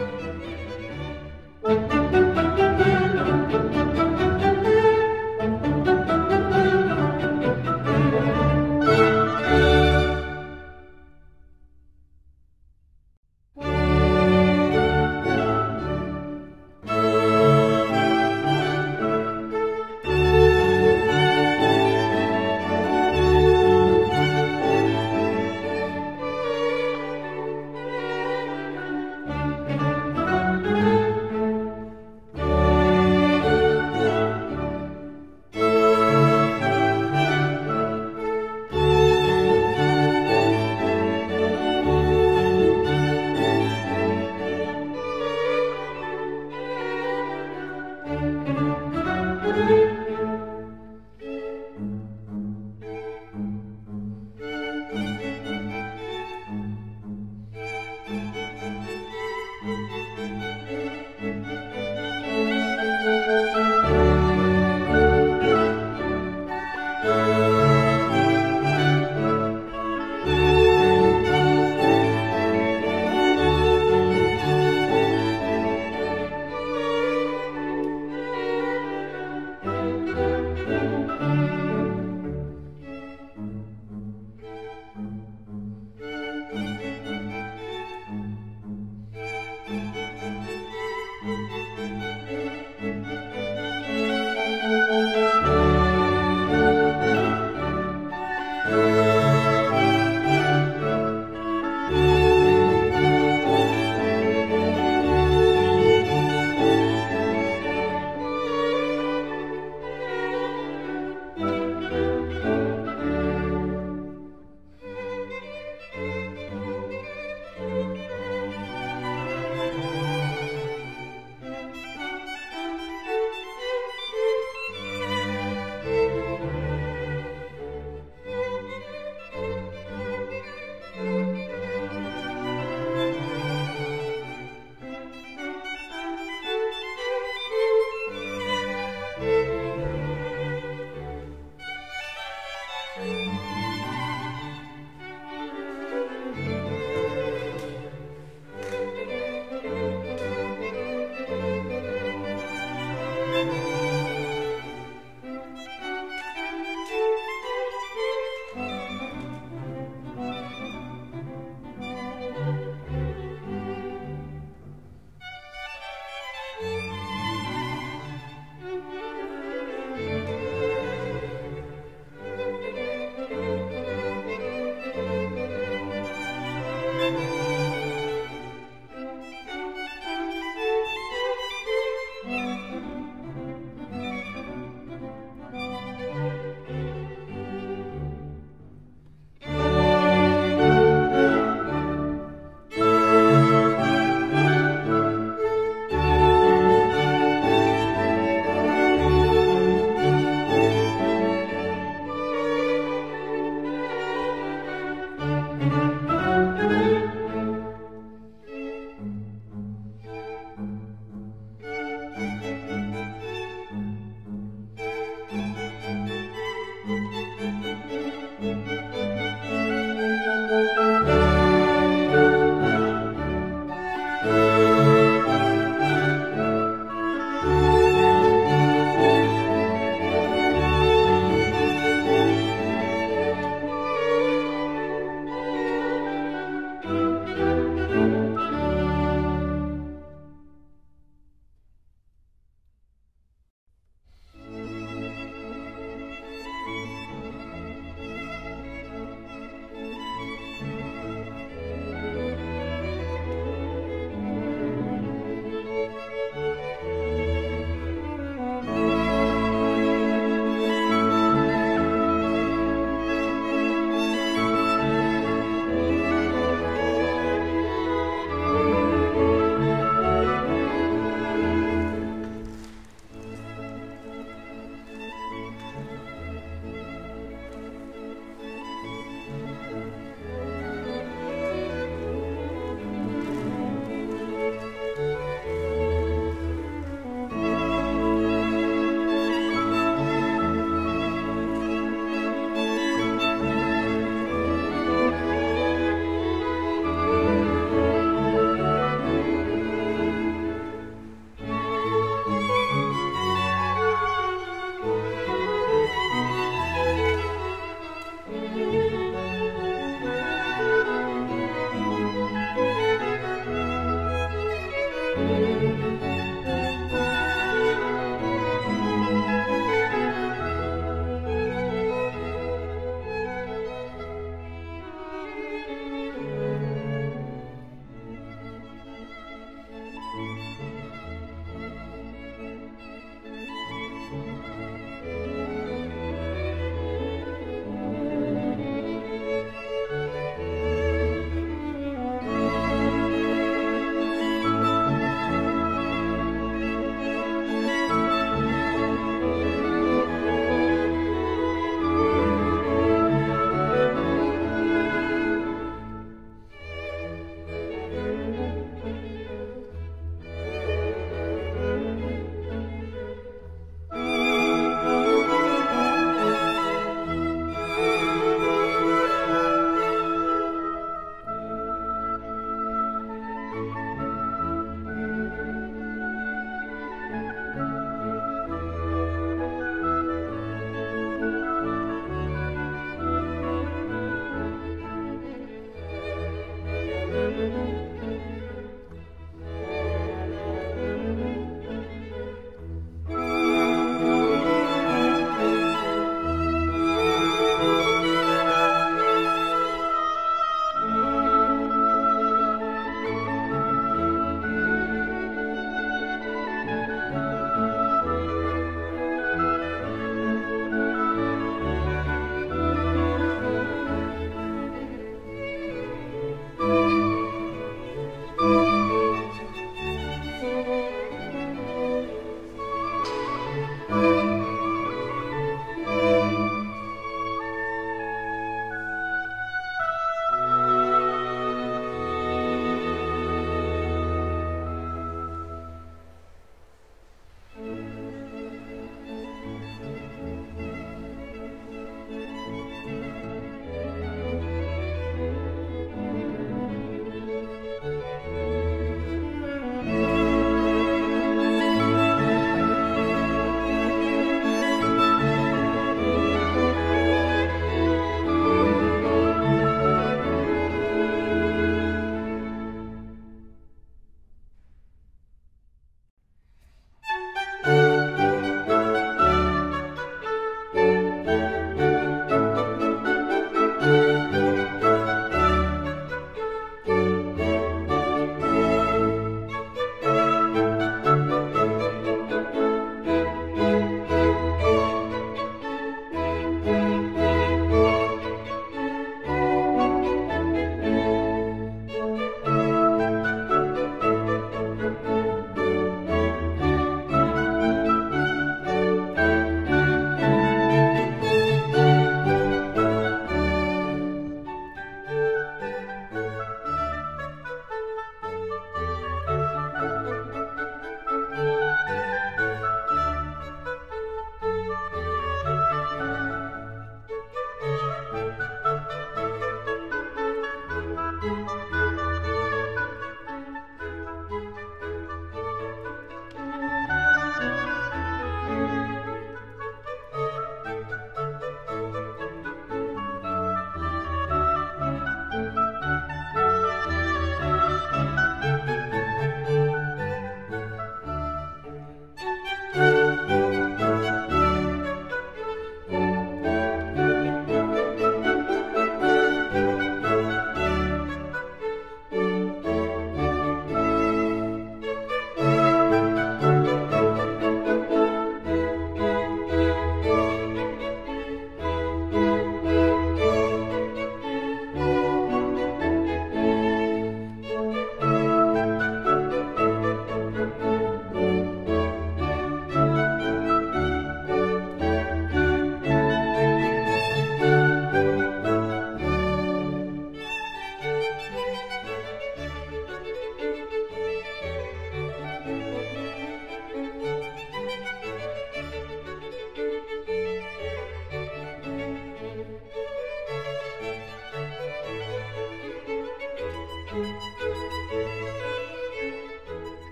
Música